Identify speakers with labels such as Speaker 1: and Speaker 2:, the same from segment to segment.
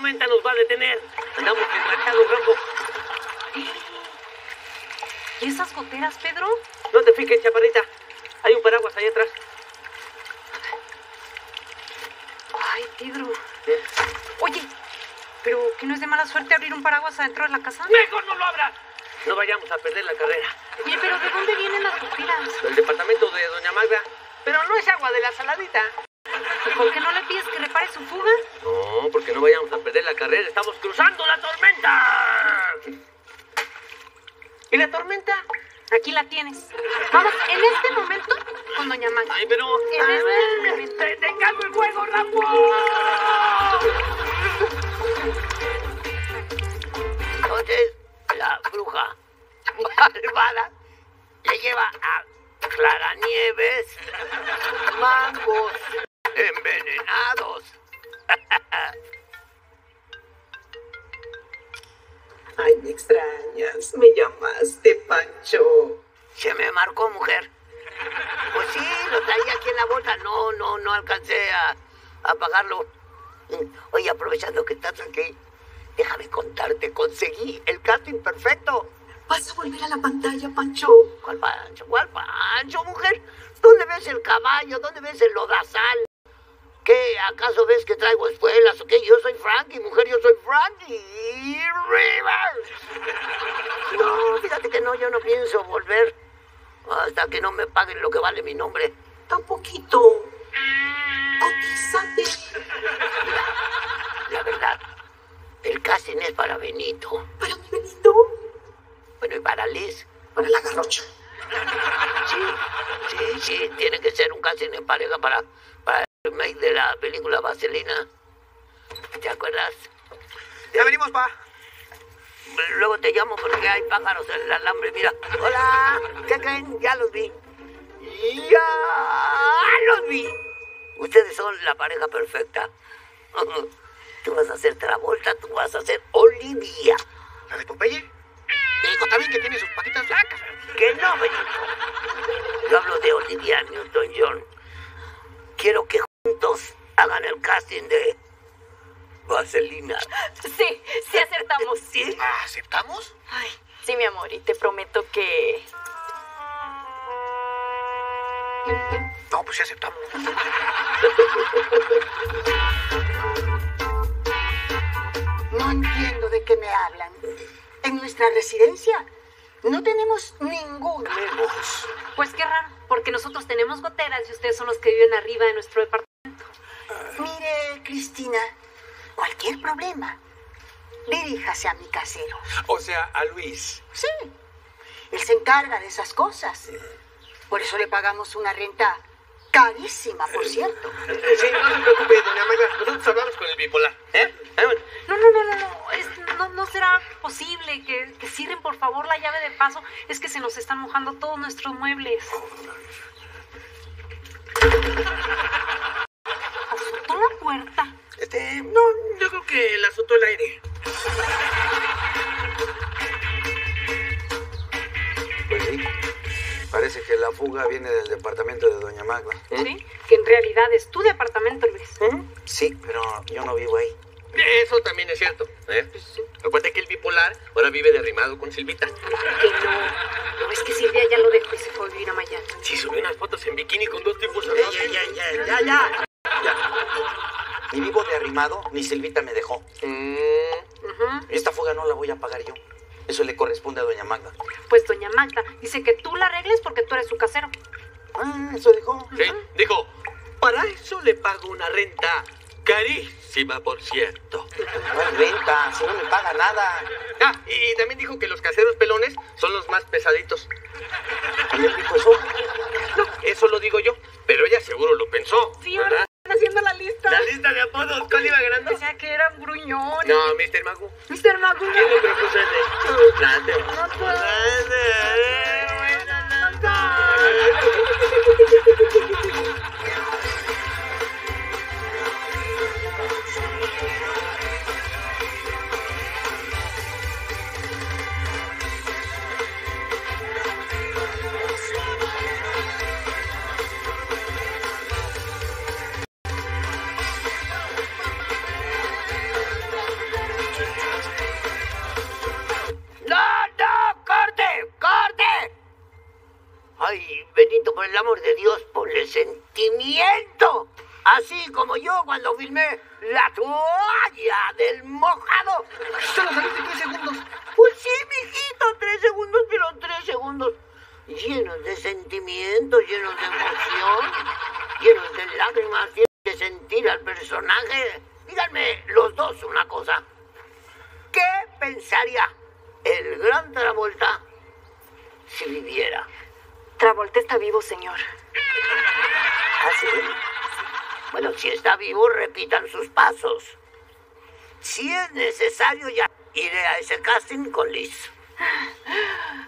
Speaker 1: tormenta nos va a detener. Andamos enrachados, Rambo.
Speaker 2: ¿Y esas goteras, Pedro?
Speaker 1: No te fijes, chaparrita. Hay un paraguas ahí atrás.
Speaker 2: Ay, Pedro. Oye, pero ¿que no es de mala suerte abrir un paraguas adentro de la casa?
Speaker 1: ¡Mejor no lo abras! No vayamos a perder la carrera.
Speaker 2: Oye, pero ¿de dónde vienen las goteras?
Speaker 1: Del departamento de Doña Magda. Pero no es agua de la saladita.
Speaker 2: ¿Y por qué no le pides que repare su fuga?
Speaker 1: No, porque no vayamos a perder la carrera. Estamos cruzando la tormenta. ¿Y la tormenta?
Speaker 2: Aquí la tienes. Vamos, en este momento, con Doña Magda.
Speaker 1: Ay, pero...
Speaker 2: En
Speaker 1: a
Speaker 2: este momento.
Speaker 1: ¡Detengamos el juego, Rambo! Entonces, la bruja malvada le lleva a Clara Nieves mangos envenenados.
Speaker 3: Ay, me extrañas. Me llamaste, Pancho.
Speaker 1: Se me marcó, mujer. Pues sí, lo traía aquí en la bolsa. No, no, no alcancé a, a pagarlo. Oye, aprovechando que estás aquí, déjame contarte, conseguí el casting perfecto.
Speaker 3: ¿Vas a volver a la pantalla, Pancho?
Speaker 1: ¿Cuál pancho? ¿Cuál pancho, mujer? ¿Dónde ves el caballo? ¿Dónde ves el lodazal? ¿Qué? ¿Acaso ves que traigo espuelas o qué? Yo soy Frankie, mujer, yo soy Frankie Rivers. No, fíjate que no, yo no pienso volver hasta que no me paguen lo que vale mi nombre.
Speaker 3: Tan poquito. Cotízate.
Speaker 1: La verdad, el casting es para Benito.
Speaker 3: Para mi Benito.
Speaker 1: Bueno, y para Liz.
Speaker 3: Para la garrocha.
Speaker 1: Sí, sí, sí, tiene que ser un casting en pareja para, remake de la película Vaselina. ¿Te acuerdas?
Speaker 4: Ya venimos, pa.
Speaker 1: Luego te llamo porque hay pájaros en el alambre. Mira, hola, ¿qué creen? Ya los vi. Ya los vi. Ustedes son la pareja perfecta. Tú vas a ser Travolta, tú vas a ser Olivia.
Speaker 4: ¿La de Popeye? Digo, también que tiene sus patitas blancas.
Speaker 1: Que no, Benito. Yo hablo de Olivia Newton-John. Quiero que juntos hagan el casting de Vaselina.
Speaker 2: Sí, sí acertamos.
Speaker 1: ¿Sí?
Speaker 4: ¿Aceptamos?
Speaker 2: Ay, sí, mi amor, y te prometo que...
Speaker 4: No, pues sí aceptamos.
Speaker 5: No entiendo de qué me hablan. En nuestra residencia no tenemos ningún.
Speaker 2: Pues qué raro, porque nosotros tenemos goteras y ustedes son los que viven arriba de nuestro departamento.
Speaker 5: Mire, Cristina, cualquier problema, diríjase a mi casero.
Speaker 4: O sea, a Luis.
Speaker 5: Sí, él se encarga de esas cosas. Por eso le pagamos una renta carísima, por cierto.
Speaker 4: Sí, no se preocupe, doña Magda. Nosotros hablamos con el bipolar. ¿Eh?
Speaker 2: No, no, no, no, no, es- no, no será posible que, que cierren por favor la llave de paso. Es que se nos están mojando todos nuestros muebles.
Speaker 6: Viene del departamento de Doña Magda.
Speaker 2: ¿Sí? Que en realidad es tu departamento, Luis.
Speaker 6: Sí, pero yo no vivo ahí.
Speaker 4: Eso también es cierto. ¿eh? Recuerda que el bipolar ahora vive derrimado con Silvita.
Speaker 2: Que no. No, es que Silvia ya lo dejó y se fue a vivir a Miami.
Speaker 4: Sí, subió unas fotos en bikini con dos tipos
Speaker 6: Ya, ya, ya, ya, ya, ya. Ya. Ni vivo de arrimado, ni Silvita me dejó.
Speaker 4: Mm,
Speaker 2: Ujú.
Speaker 6: Esta fuga no la voy a pagar yo. Eso le corresponde a Doña Magda.
Speaker 2: Pues doña Magda dice que tú la arregles porque tú eres su casero.
Speaker 6: Ah, eso dijo.
Speaker 4: Sí, dijo, para eso le pago una renta carísima, por cierto.
Speaker 6: No es renta, si no me paga nada.
Speaker 4: Ah, y también dijo que los caseros pelones son los más pesaditos.
Speaker 6: ¿También dijo eso?
Speaker 4: No, eso lo digo yo, pero ella seguro lo pensó.
Speaker 2: Sí, ahora están haciendo la lista.
Speaker 4: La lista de apodos, ¿cuál iba ganando?
Speaker 2: Decía que eran gruñones.
Speaker 4: No, Mr. Magu.
Speaker 2: Mr. Magu.
Speaker 4: ¿Quién lo propuso ese? Grande.
Speaker 1: Así como yo cuando filmé la toalla del mojado.
Speaker 6: Solo saliste tres segundos.
Speaker 1: Pues sí, mijito, tres segundos, pero tres segundos llenos de sentimiento, llenos de emoción, llenos de lágrimas, llenos de sentir al personaje. Díganme los dos una cosa. ¿Qué pensaría el gran Travolta si viviera?
Speaker 2: Travolta está vivo, señor.
Speaker 1: ¿Ah, sí? Bueno, si está vivo, repitan sus pasos. Si es necesario, ya iré a ese casting con Liz.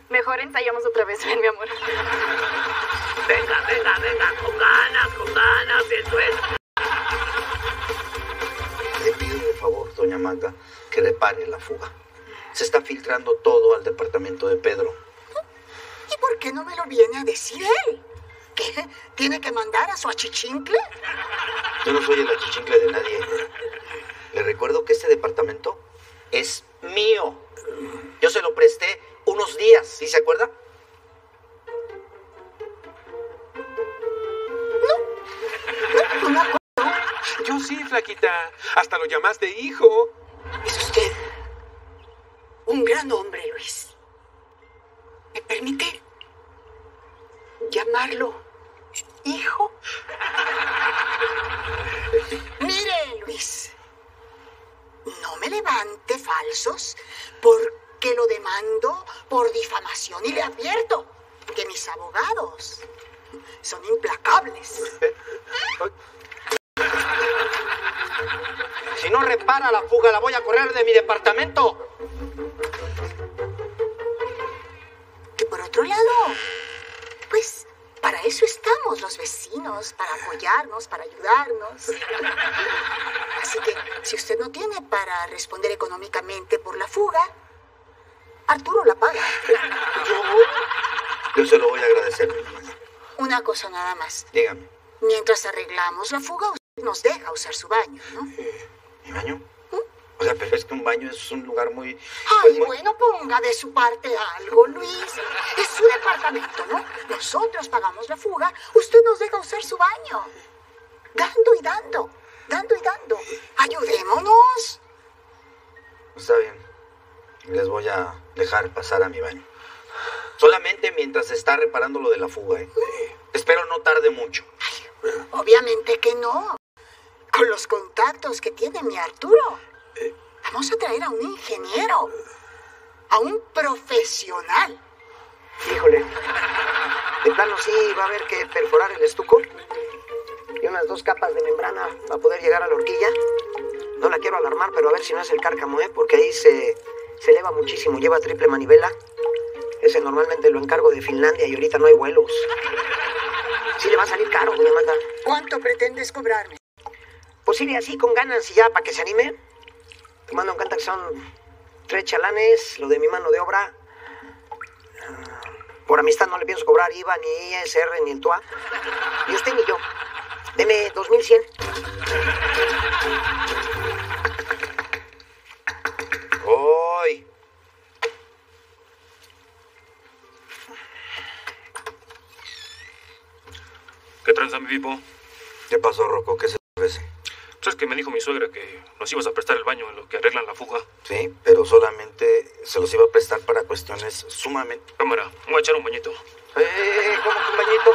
Speaker 2: Mejor ensayamos otra vez, ven, mi amor.
Speaker 1: Venga, venga, venga, con ganas, con ganas, eso es.
Speaker 6: Le pido de favor, doña Magda, que repare la fuga. Se está filtrando todo al departamento de Pedro.
Speaker 5: ¿Y por qué no me lo viene a decir él? ¿Qué? ¿Tiene que mandar a su achichincle?
Speaker 6: Yo no soy el achichincle de nadie. Le recuerdo que este departamento es mío. Yo se lo presté unos días, ¿sí se acuerda?
Speaker 5: No me acuerdo.
Speaker 7: Yo sí, flaquita. Hasta lo llamaste hijo.
Speaker 5: Es usted un gran hombre, Luis. ¿Me permite llamarlo hijo? Mire, Luis, no me levante falsos porque lo demando por difamación y le advierto que mis abogados son implacables.
Speaker 6: Si no repara la fuga, la voy a correr de mi departamento.
Speaker 5: Que por otro lado, pues para eso estamos los vecinos, para apoyarnos, para ayudarnos. Así que si usted no tiene para responder económicamente por la fuga, Arturo la paga.
Speaker 6: Yo se lo voy a agradecer.
Speaker 5: Una cosa nada más.
Speaker 6: Dígame,
Speaker 5: Mientras arreglamos la fuga, usted nos deja usar su baño, ¿no?
Speaker 6: ¿mi baño? O sea, pero es que un baño es un lugar muy...
Speaker 5: Ay,
Speaker 6: pues, muy-
Speaker 5: bueno, ponga de su parte algo, Luis. Es su departamento, ¿no? Nosotros pagamos la fuga, usted nos deja usar su baño. Dando y dando, dando y dando. Ayudémonos.
Speaker 6: Está bien. Les voy a dejar pasar a mi baño. Solamente mientras se está reparando lo de la fuga, ¿eh? Espero no tarde mucho.
Speaker 5: Obviamente que no. Con los contactos que tiene mi Arturo. Vamos a traer a un ingeniero. A un profesional.
Speaker 8: Híjole. De plano sí va a haber que perforar el estuco. Y unas dos capas de membrana para poder llegar a la horquilla. No la quiero alarmar, pero a ver si no es el cárcamo, ¿eh? Porque ahí se, se eleva muchísimo. Lleva triple manivela. Ese normalmente lo encargo de Finlandia y ahorita no hay vuelos. Sí le va a salir caro, doña Magda.
Speaker 5: ¿Cuánto pretendes cobrarme?
Speaker 8: Pues iré así con ganas y ya para que se anime. Tomando en cuenta que son tres chalanes, lo de mi mano de obra. Ah, Por amistad no le pienso cobrar IVA, ni ISR, ni el TUA. Ni usted ni yo. Deme 2100.
Speaker 6: ¡Hoy!
Speaker 9: ¿Qué tranza, mi Pipo?
Speaker 6: ¿Qué pasó, Rocco? ¿Qué se ofrece?
Speaker 9: ¿Sabes que me dijo mi suegra que nos ibas a prestar el baño en lo que arreglan la fuga?
Speaker 6: Sí, pero solamente se los iba a prestar para cuestiones sumamente...
Speaker 9: Cámara, voy a echar un bañito.
Speaker 6: ¡Eh! ¿Cómo que un bañito?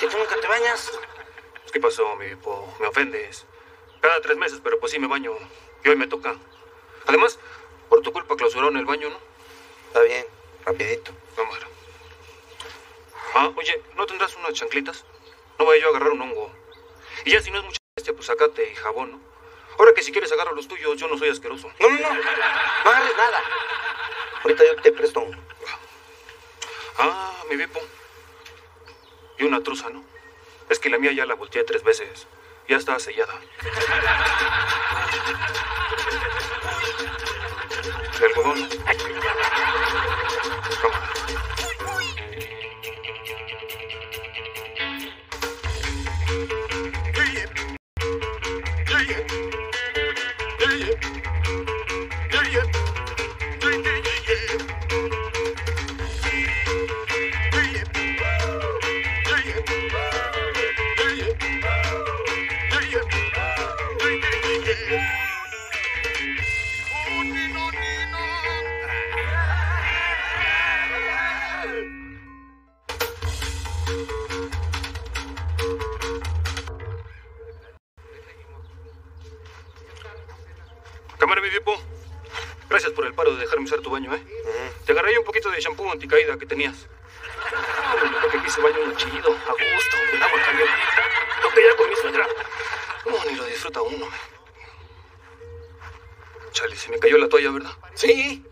Speaker 6: Si tú nunca te bañas.
Speaker 9: ¿Qué pasó, mi Pipo? Me ofendes. Cada tres meses, pero pues sí me baño. Y hoy me toca. Además, por tu culpa clausuraron el baño, ¿no?
Speaker 6: Está bien, rapidito.
Speaker 9: Cámara. Ah, oye, ¿no tendrás unas chanclitas? No vaya yo a agarrar un hongo. Y ya si no es mucha bestia, pues sacate y jabón, ¿no? Ahora que si quieres agarrar los tuyos, yo no soy asqueroso.
Speaker 6: No, no, no. No agarres nada. Ahorita yo te presto un...
Speaker 9: Ah, mi Pipo. Y una truza, ¿no? Es que la mía ya la volteé tres veces. Ya está sellada. De algodón, Cámara, mi Dipo. Gracias por el paro de dejarme usar tu baño, ¿eh? Te agarré un poquito de shampoo anticaída que tenías. Porque aquí se baña uno chido, a gusto, con agua caliente. Lo que ya con mi suegra. No, ni lo disfruta uno. Chale, se me cayó la toalla, ¿verdad?
Speaker 10: Sí.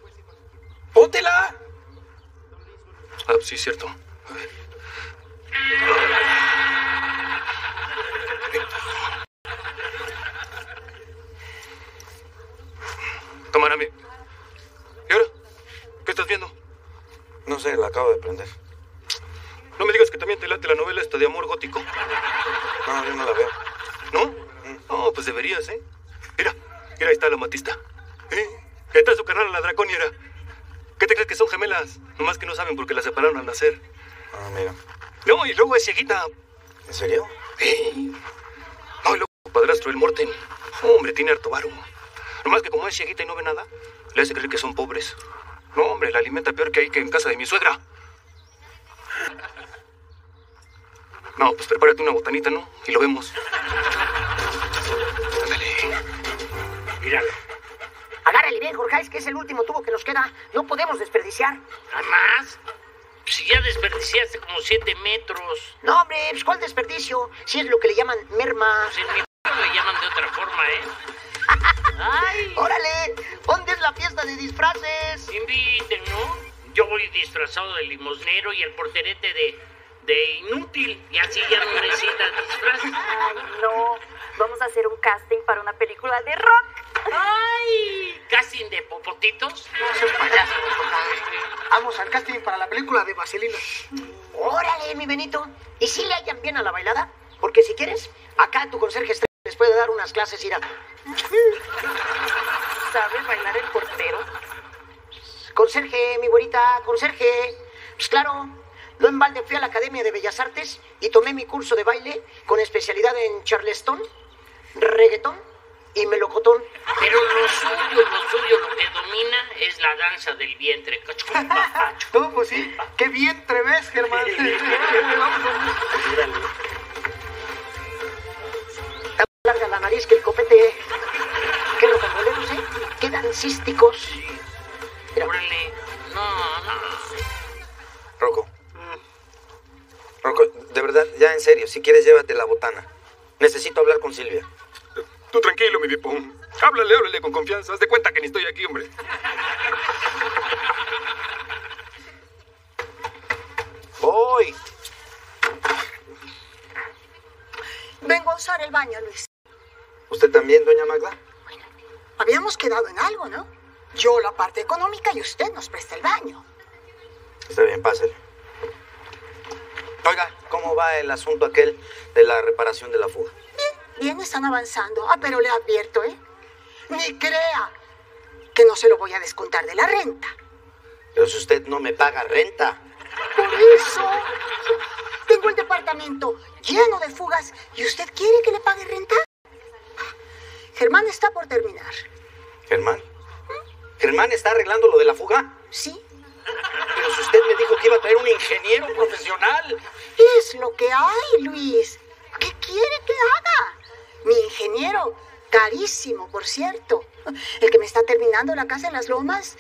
Speaker 10: Póntela.
Speaker 9: Ah, sí, cierto. A ver. Cámara. ¿Y ahora? ¿Qué estás viendo?
Speaker 6: No sé, la acabo de prender.
Speaker 9: No me digas que también te late la novela esta de amor gótico.
Speaker 6: No, yo no la veo.
Speaker 9: ¿No? No, pues deberías, ¿eh? Mira, mira, ahí está la matista. ¿Eh? Ahí está su carnal, la draconiera. ¿Qué te crees que son gemelas? Nomás que no saben porque las separaron al nacer.
Speaker 6: Ah, mira.
Speaker 9: No, y luego es cieguita.
Speaker 6: ¿En serio?
Speaker 9: ¿Eh? No, y luego padrastro, el Morten. Hombre, tiene harto varo. Nomás que como es cieguita y no ve nada, le hace creer que son pobres. No, hombre, la alimenta peor que ahí que en casa de mi suegra. No, pues prepárate una botanita, ¿no? Y lo vemos. Ándale.
Speaker 8: Míralo. Agárrale bien, Jorge, es que es el último tubo que nos queda. No podemos desperdiciar.
Speaker 11: ¿Jamás? Si ya desperdiciaste como siete metros.
Speaker 8: No, hombre, pues ¿cuál desperdicio? Si es lo que le llaman merma.
Speaker 11: Pues en mi le llaman de otra forma, ¿eh? ¡Ay!
Speaker 8: ¡Órale! ¿Dónde es la fiesta de disfraces?
Speaker 11: Inviten, ¿no? Yo voy disfrazado de limosnero y el porterete de, de inútil. Y así ya no necesitas disfraz.
Speaker 12: Ay, no. Vamos a hacer un casting para una película de rock.
Speaker 11: ¡Ay! ¿Casting de popotitos?
Speaker 7: No seas payaso. Vamos al casting para la película de Vaselina.
Speaker 8: ¡Órale, mi Benito! ¿Y si le hallan bien a la bailada? Porque si quieres, acá tu conserje les puede dar unas clases, irá.
Speaker 12: ¿Sabe bailar el portero?
Speaker 8: Conserje, mi güerita, conserje. Pues claro, no en balde fui a la Academia de Bellas Artes y tomé mi curso de baile con especialidad en charleston, reggaetón y melocotón.
Speaker 11: Pero lo suyo, lo suyo, lo que domina es la danza del vientre.
Speaker 7: No, pues sí. Qué bien te ves, Germán.
Speaker 8: Larga la nariz que el copete. Qué rotamboleros, ¿eh? Qué dancísticos. Mira,
Speaker 11: Órale. No, no.
Speaker 6: Rocco. Rocco, de verdad, ya en serio, si quieres llévate la botana. Necesito hablar con Silvia.
Speaker 9: Tú tranquilo, mi Dipo. Háblale, háblale con confianza. Haz de cuenta que ni estoy aquí, hombre.
Speaker 6: Voy.
Speaker 5: Vengo a usar el baño, Luis.
Speaker 6: ¿Usted también, doña Magda?
Speaker 5: Habíamos quedado en algo, ¿no? Yo la parte económica y usted nos presta el baño.
Speaker 6: Está bien, pásale. Oiga, ¿cómo va el asunto aquel de la reparación de la fuga?
Speaker 5: Bien, están avanzando. Ah, pero le advierto, ¿eh? Ni crea que no se lo voy a descontar de la renta.
Speaker 6: Pero si usted no me paga renta.
Speaker 5: Por eso tengo el departamento lleno de fugas y usted quiere que le pague renta. Germán está por terminar.
Speaker 6: ¿Germán? ¿Germán está arreglando lo de la fuga?
Speaker 5: Sí,
Speaker 6: Pero si usted me dijo que iba a traer un ingeniero profesional.
Speaker 5: es lo que hay, Luis. ¿Qué quiere que haga? Mi ingeniero, carísimo, por cierto. El que me está terminando la casa en las lomas.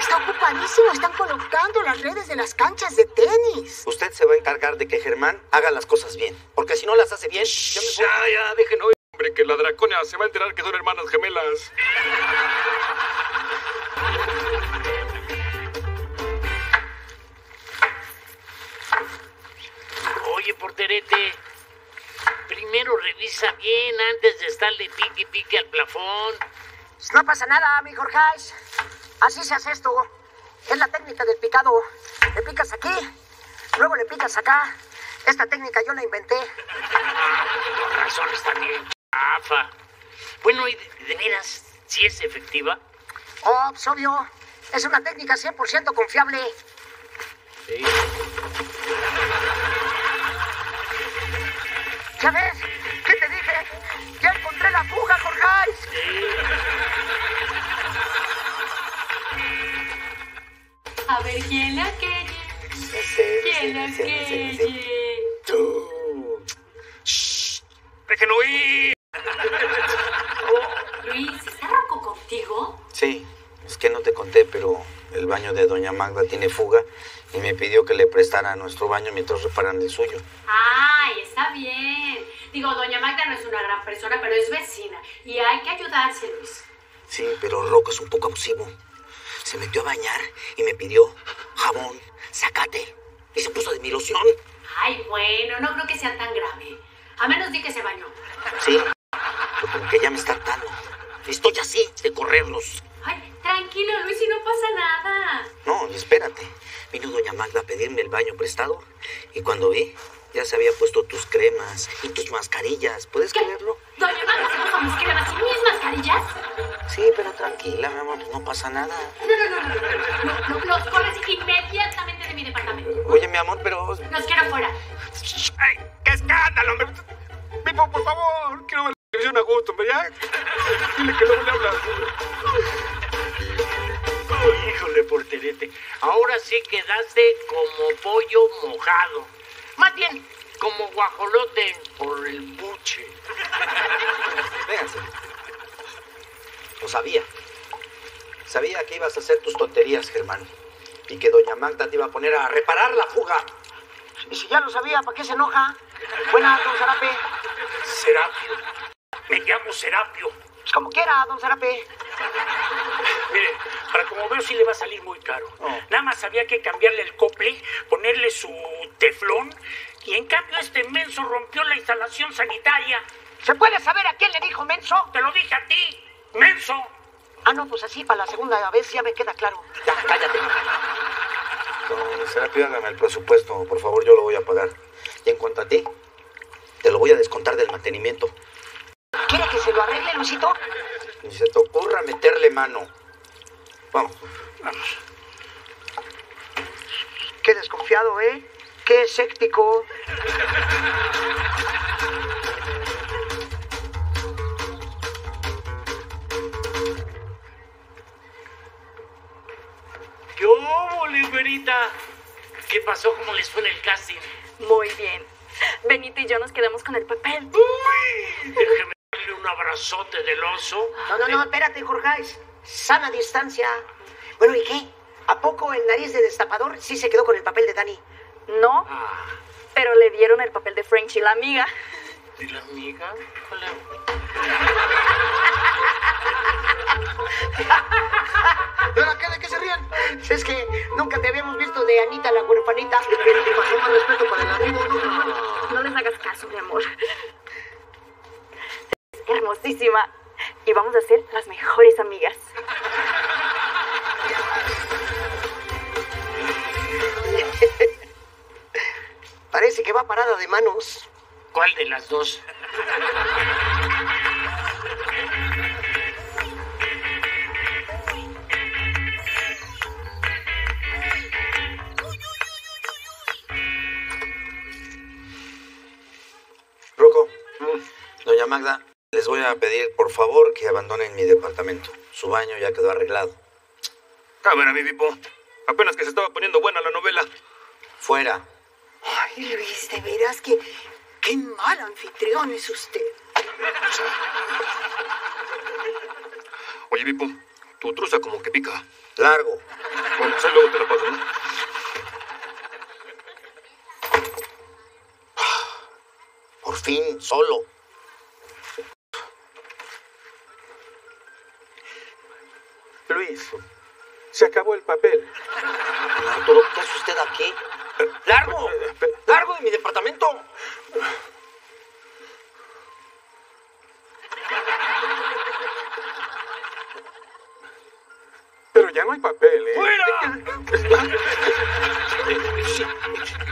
Speaker 5: Está ocupadísimo. Están colocando las redes de las canchas de tenis.
Speaker 6: Usted se va a encargar de que Germán haga las cosas bien. Porque si no las hace bien, yo me voy.
Speaker 9: Ya, ya, dejen que la draconia se va a enterar que son hermanas gemelas.
Speaker 11: Oye, porterete. Primero revisa bien antes de estarle pique y pique al plafón.
Speaker 8: No pasa nada, mi Jorge. Así se hace esto. Es la técnica del picado. Le picas aquí, luego le picas acá. Esta técnica yo la inventé.
Speaker 11: Con razón está bien chafa. Bueno, ¿y de, de veras si es efectiva?
Speaker 8: Oh, pues obvio. Es una técnica 100% confiable.
Speaker 11: Sí.
Speaker 8: ¿Ya ves? ¿Qué te dije? Ya encontré la fuga, Jorge.
Speaker 2: A ver, ¿quién la aquelle? ¿Quién la aquelle?
Speaker 6: Tú.
Speaker 9: ¡Dejen
Speaker 2: Luis, está roco con castigó?
Speaker 6: Sí, es que no te conté, pero el baño de doña Magda tiene fuga y me pidió que le prestara nuestro baño mientras reparan el suyo.
Speaker 2: Ay, está bien. Digo, doña Magda no es una gran persona, pero es vecina. Y hay que ayudarse, Luis.
Speaker 6: Sí, pero Rocco es un poco abusivo. Se metió a bañar y me pidió jabón, zacate y se puso de mi loción.
Speaker 2: Ay, bueno, no creo que sea tan grave. A menos di que se bañó.
Speaker 6: Sí, pero como que ya me está hartando. Estoy así de correrlos.
Speaker 2: Ay, tranquilo, Luis, y no pasa nada.
Speaker 6: No, espérate. Vino doña Magda a pedirme el baño prestado y cuando vi, ya se había puesto tus cremas y tus mascarillas. ¿Puedes creerlo?
Speaker 2: Doña Magda se puso mis cremas y mis mascarillas.
Speaker 6: Sí, pero tranquila, mi amor, no pasa nada.
Speaker 2: No, no, no, no. no, no, Los corres inmediatamente de mi departamento.
Speaker 6: Oye, mi amor, pero...
Speaker 2: Los quiero fuera.
Speaker 7: ¡Ay, qué escándalo! Pipo, por favor, quiero ver la televisión a gusto, hombre, ya. Dile que luego le hablas.
Speaker 11: Híjole, porterete. Ahora sí quedaste como pollo mojado. Más bien, como guajolote por el buche.
Speaker 6: Véanse. Lo sabía. Sabía que ibas a hacer tus tonterías, Germán. Y que doña Magda te iba a poner a reparar la fuga.
Speaker 8: Y si ya lo sabía, ¿para qué se enoja? Buena, don Zarape.
Speaker 11: Serapio. Me llamo Serapio.
Speaker 8: Pues como quiera, don Zarape.
Speaker 11: Mire, para como veo sí le va a salir muy caro. Nada más había que cambiarle el cople, ponerle su teflón y en cambio este menso rompió la instalación sanitaria.
Speaker 8: ¿Se puede saber a quién le dijo menso?
Speaker 11: Te lo dije a ti, menso.
Speaker 8: Ah, no, pues así para la segunda vez ya me queda claro.
Speaker 6: Ya, cállate. Don Serapio, hágame el presupuesto, por favor, yo lo voy a pagar. Y en cuanto a ti, te lo voy a descontar del mantenimiento.
Speaker 8: ¿Quiere que se lo arregle, Luisito?
Speaker 6: Ni se te ocurra meterle mano. Vamos.
Speaker 11: Vamos.
Speaker 8: Qué desconfiado, ¿eh? Qué escéptico.
Speaker 11: ¿Qué hubo, Liberita? ¿Qué pasó? ¿Cómo les fue en el casting?
Speaker 12: Muy bien. Benito y yo nos quedamos con el papel.
Speaker 11: Uy, déjeme un abrazote del oso.
Speaker 8: No, no, no, espérate, Jorge. Sana distancia. Bueno, ¿y qué? ¿A poco el nariz de destapador sí se quedó con el papel de Dani?
Speaker 12: No,
Speaker 11: Ah,
Speaker 12: pero le dieron el papel de Frenchy, la amiga.
Speaker 11: ¿y la amiga? ¿Cuál es?
Speaker 8: ¿De ahora qué? ¿De qué se ríen? Es que nunca te habíamos visto de Anita la huerfanita. Te pasó más respeto para el amigo.
Speaker 12: No les hagas caso, mi amor. Hermosísima. Y vamos a ser las mejores amigas.
Speaker 8: Parece que va parada de manos.
Speaker 11: ¿Cuál de las dos?
Speaker 6: Rocco, doña Magda, les voy a pedir por favor que abandonen mi departamento. Su baño ya quedó arreglado.
Speaker 9: A ver, a mi Pipo. Apenas que se estaba poniendo buena la novela.
Speaker 6: Fuera.
Speaker 5: Ay, Luis, de veras que... Qué mal anfitrión es usted.
Speaker 9: Oye, Pipo, tu truza como que pica.
Speaker 6: Largo.
Speaker 9: Bueno, pues ahí luego te la paso, ¿no?
Speaker 6: Por fin, solo.
Speaker 7: Luis, se acabó el papel.
Speaker 6: Arturo, ¿qué hace usted aquí? ¡Largo! ¡Largo de mi departamento!
Speaker 7: Pero ya no hay papel, ¿eh?
Speaker 11: ¡Fuera!